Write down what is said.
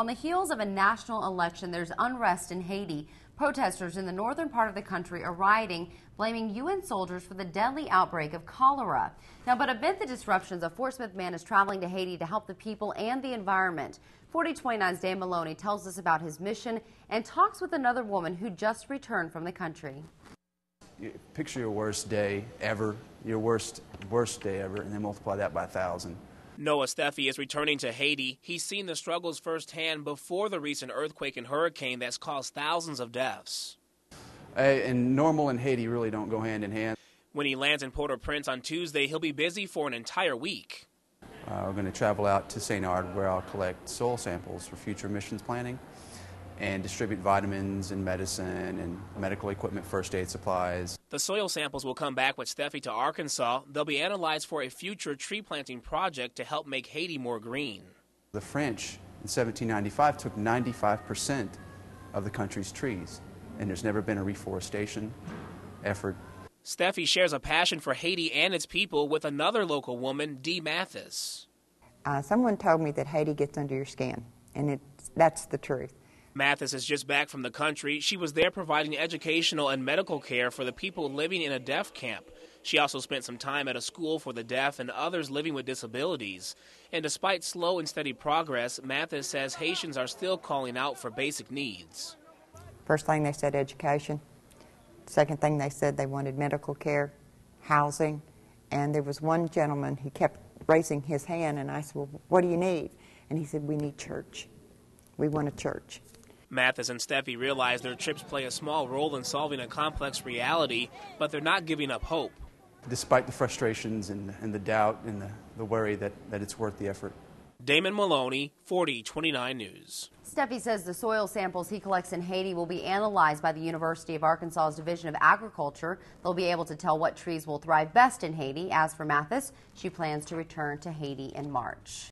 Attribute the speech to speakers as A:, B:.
A: On the heels of a national election, there's unrest in Haiti. Protesters in the northern part of the country are rioting, blaming UN soldiers for the deadly outbreak of cholera. Now, but amid the disruptions, a Fort Smith man is traveling to Haiti to help the people and the environment. 4029's Damon Maloney tells us about his mission and talks with another woman who just returned from the country.
B: Picture your worst day ever, your worst worst day ever, and then multiply that by a thousand.
C: Noah Steffi is returning to Haiti. He's seen the struggles firsthand before the recent earthquake and hurricane that's caused thousands of deaths.
B: and normal and Haiti really don't go hand in hand.
C: When he lands in Port au Prince on Tuesday, he'll be busy for an entire week.
B: Uh, we're going to travel out to St. Ard where I'll collect soil samples for future missions planning and distribute vitamins and medicine and medical equipment, first aid supplies.
C: The soil samples will come back with Steffi to Arkansas. They'll be analyzed for a future tree planting project to help make Haiti more green.
B: The French in 1795 took 95% of the country's trees, and there's never been a reforestation effort.
C: Steffi shares a passion for Haiti and its people with another local woman, Dee Mathis.
D: Uh, someone told me that Haiti gets under your skin, and that's the truth.
C: Mathis is just back from the country. She was there providing educational and medical care for the people living in a deaf camp. She also spent some time at a school for the deaf and others living with disabilities. And despite slow and steady progress, Mathis says Haitians are still calling out for basic needs.
D: First thing they said, education. Second thing they said, they wanted medical care, housing. And there was one gentleman, who kept raising his hand, and I said, Well, what do you need? And he said, We need church. We want a church.
C: Mathis and Steffi realize their trips play a small role in solving a complex reality, but they're not giving up hope.
B: Despite the frustrations and, and the doubt and the, the worry that, that it's worth the effort.
C: Damon Maloney, 4029 News.
A: Steffi says the soil samples he collects in Haiti will be analyzed by the University of Arkansas's Division of Agriculture. They'll be able to tell what trees will thrive best in Haiti. As for Mathis, she plans to return to Haiti in March.